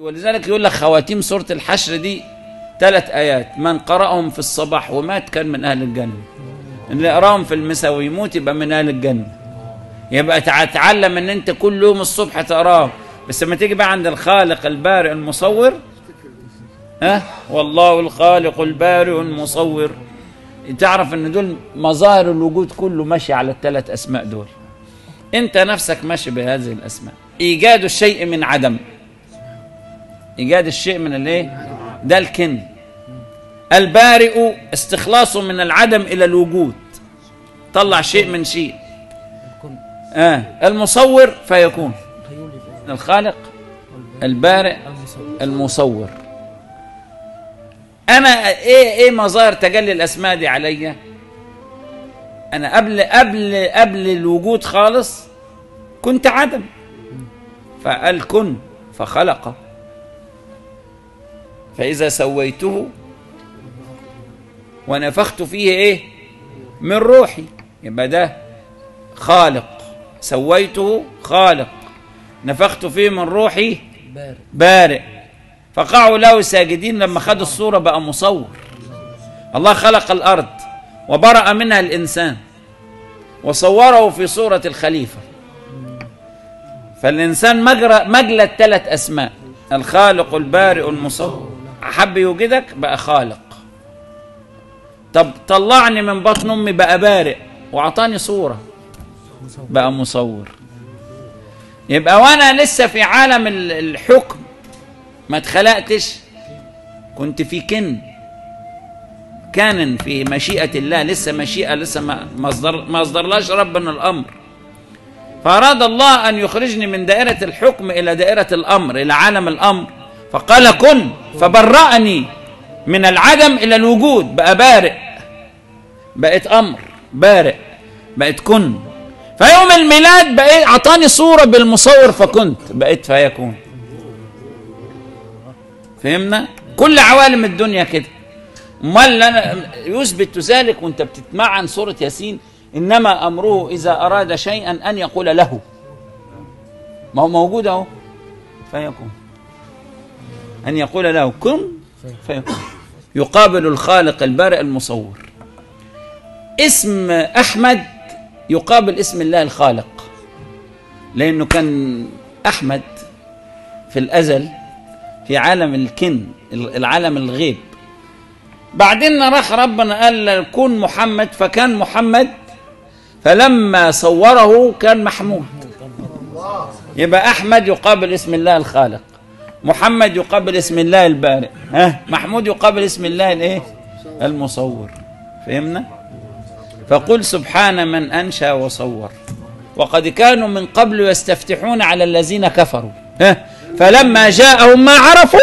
ولذلك يقول لك خواتيم سورة الحشر دي ثلاث آيات. من قرأهم في الصباح ومات كان من أهل الجنة. اللي يقرأهم في المساء ويموت يبقى من أهل الجنة. يبقى تتعلم إن أنت كل يوم الصبح تقرأه. بس لما تيجي بقى عند الخالق البارئ المصور ها؟ والله الخالق البارئ المصور. تعرف إن دول مظاهر الوجود كله ماشي على الثلاث أسماء دول. أنت نفسك ماشي بهذه الأسماء. إيجاد الشيء من عدم. إيجاد الشيء من الإيه؟ ده الكن البارئ استخلاصه من العدم إلى الوجود. طلع شيء من شيء. آه. المصور فيكون. الخالق البارئ المصور. أنا إيه إيه مظاهر تجلي الأسماء دي عليا أنا قبل قبل قبل الوجود خالص كنت عدم. فقال كن فإذا سويته ونفخت فيه إيه؟ من روحي. يبقى ده خالق. سويته خالق. نفخت فيه من روحي بارئ. بارئ فقعوا له ساجدين لما خد الصورة بقى مصور. الله خلق الأرض وبرأ منها الإنسان وصوره في صورة الخليفة. فالإنسان مجرى مجلى الثلاث أسماء. الخالق البارئ المصور. حب يوجدك؟ بقى خالق. طب طلعني من بطن أمي بقى بارئ وأعطاني صورة. بقى مصور. يبقى وأنا لسه في عالم ال- الحكم. ما اتخلقتش. كنت في كن. كان في مشيئة الله لسه مشيئة لسه ما اصدر ما اصدرلاش ربنا الأمر. فأراد الله أن يخرجني من دائرة الحكم إلى دائرة الأمر إلى عالم الأمر. فقال كن فبرأني من العدم إلى الوجود. بقى بارئ بقيت أمر بارئ بقيت كن. فيوم الميلاد بقيت أعطاني صورة بالمصور فكنت بقيت فيكون. فهمنا؟ كل عوالم الدنيا كده. أمال أنا يثبت ذلك وأنت بتتمعن سوره ياسين؟ إنما أمره إذا أراد شيئا أن يقول له. ما هو موجود أهو. فيكون. أن يقول له كن فيكون. يقابل الخالق البارئ المصور. اسم أحمد يقابل اسم الله الخالق. لأنه كان أحمد في الأزل في عالم الكن العالم الغيب. بعدين راح ربنا قال كن محمد فكان محمد. فلما صوره كان محمود. يبقى أحمد يقابل اسم الله الخالق. محمد يقابل اسم الله البارئ. ها؟ محمود يقابل اسم الله الايه؟ المصور. فهمنا؟ فقل سبحان من أنشأ وصور. وقد كانوا من قبل يستفتحون على الذين كفروا. ها؟ فلما جاءهم ما عرفوا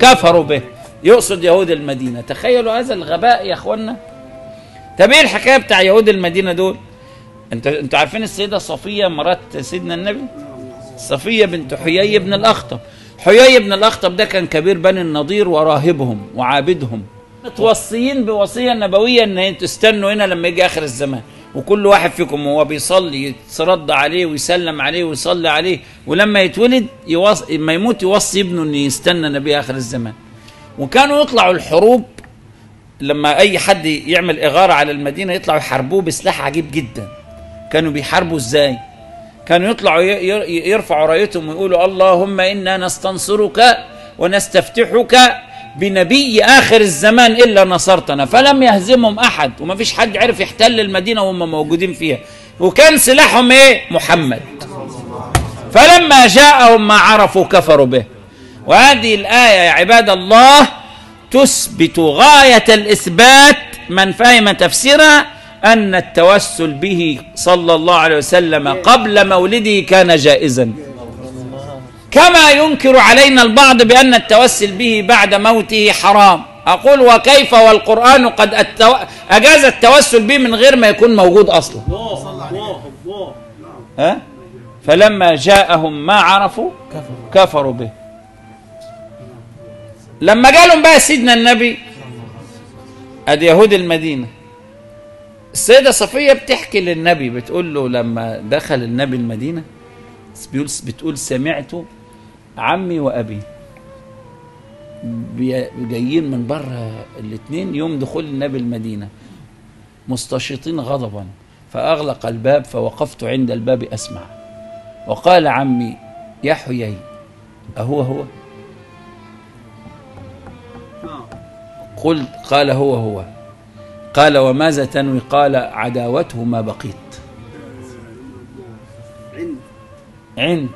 كفروا به. يقصد يهود المدينة. تخيلوا هذا الغباء يا اخوانا طب إيه الحكاية بتاع يهود المدينة دول؟ انت أنتوا عارفين السيدة صفية مرات سيدنا النبي؟ صفية بنت حيي بن الأخطب. حيي بن الأخطب ده كان كبير بني النضير وراهبهم وعابدهم. متوصيين بوصية نبوية إن أنتوا تستنوا هنا لما يجي آخر الزمان. وكل واحد فيكم وهو بيصلي يترد عليه ويسلم عليه ويصلي عليه. ولما يتولد يوص... ما يموت يوصي ابنه إن يستنى نبي آخر الزمان. وكانوا يطلعوا الحروب. لما أي حد يعمل إغارة على المدينة يطلعوا يحاربوه بسلاح عجيب جدا. كانوا بيحاربوا إزاي؟ كانوا يطلعوا يرفعوا رأيتهم ويقولوا اللهم إنا نستنصرك ونستفتحك بنبي آخر الزمان إلا نصرتنا فلم يهزمهم أحد وما فيش حد عرف يحتل المدينة وهم موجودين فيها. وكان سلاحهم إيه؟ محمد. فلما جاءهم ما عرفوا كفروا به. وهذه الآية يا عباد الله تثبت غاية الإثبات من فهم تفسيرها أن التوسل به صلى الله عليه وسلم قبل مولده كان جائزا. كما ينكر علينا البعض بأن التوسل به بعد موته حرام. أقول وكيف والقرآن قد التو... أجاز التوسل به من غير ما يكون موجود أصلا. ها؟ فلما جاءهم ما عرفوا كفروا به. لما جالهم بقى سيدنا النبي ادي يهود المدينة. السيدة صفية بتحكي للنبي بتقول له لما دخل النبي المدينة بيقول بتقول سمعت عمي وأبي بي- جايين من بره الاثنين يوم دخول النبي المدينة مستشيطين غضبا فأغلق الباب فوقفت عند الباب أسمع. وقال عمي يا حيي أهو هو؟ قل قال هو هو. قال وماذا تنوي؟ قال عداوته ما بقيت. عند. عند.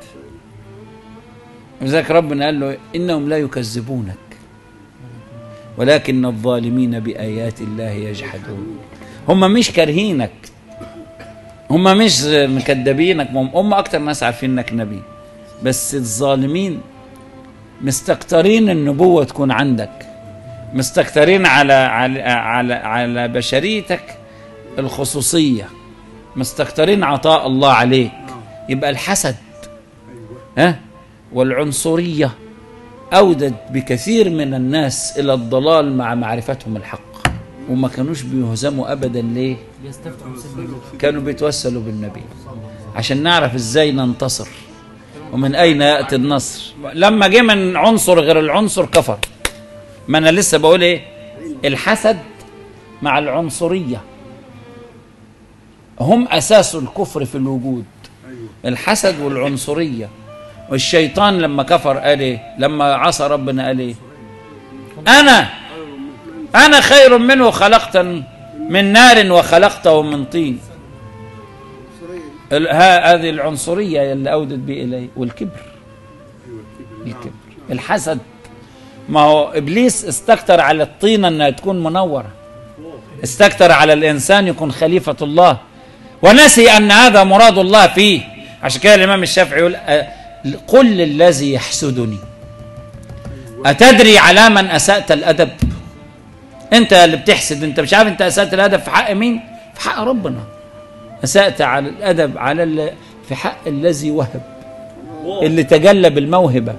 لذلك ربنا قال له إنهم لا يكذبونك ولكن الظالمين بآيات الله يجحدون. هم مش كارهينك هم مش مكذبينك هم هم أكتر ناس عارفين إنك نبي. بس الظالمين مستكترين النبوة تكون عندك. مستكترين على على على على بشريتك الخصوصية. مستكترين عطاء الله عليك. يبقى الحسد ها والعنصرية أودت بكثير من الناس إلى الضلال مع معرفتهم الحق. وما كانوش بيهزموا أبدا ليه؟ كانوا بيتوسلوا بالنبي. عشان نعرف إزاي ننتصر. ومن أين يأتي النصر؟ لما جه من عنصر غير العنصر كفر. ما أنا لسه بقول إيه؟ الحسد مع العنصرية. هم أساس الكفر في الوجود. الحسد والعنصرية. والشيطان لما كفر قال إيه؟ لما عصى ربنا قال إيه؟ أنا أنا خير منه خلقتني من نار وخلقته من طين. هذه العنصرية اللي أودت بي إليه والكبر. الكبر. الحسد. ما هو إبليس استكتر على الطينة أنها تكون منورة. استكتر على الإنسان يكون خليفة الله. ونسي أن هذا مراد الله فيه. عشان كده الإمام الشافعي يقول قل للذي يحسدني. أتدري على من أسأت الأدب؟ أنت اللي بتحسد أنت مش عارف أنت أسأت الأدب في حق مين؟ في حق ربنا. أسأت على الأدب على في حق الذي وهب اللي تجلى بالموهبة.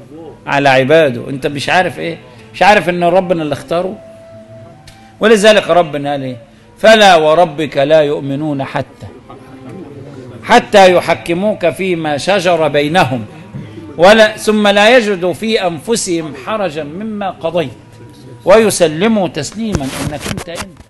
على عباده. أنت مش عارف إيه؟ مش عارف إن ربنا اللي اختاره. ولذلك ربنا قال إيه؟ فلا وربك لا يؤمنون حتى حتى يحكموك فيما شجر بينهم ولا ثم لا يجدوا في أنفسهم حرجا مما قضيت ويسلموا تسليما إنك أنت أنت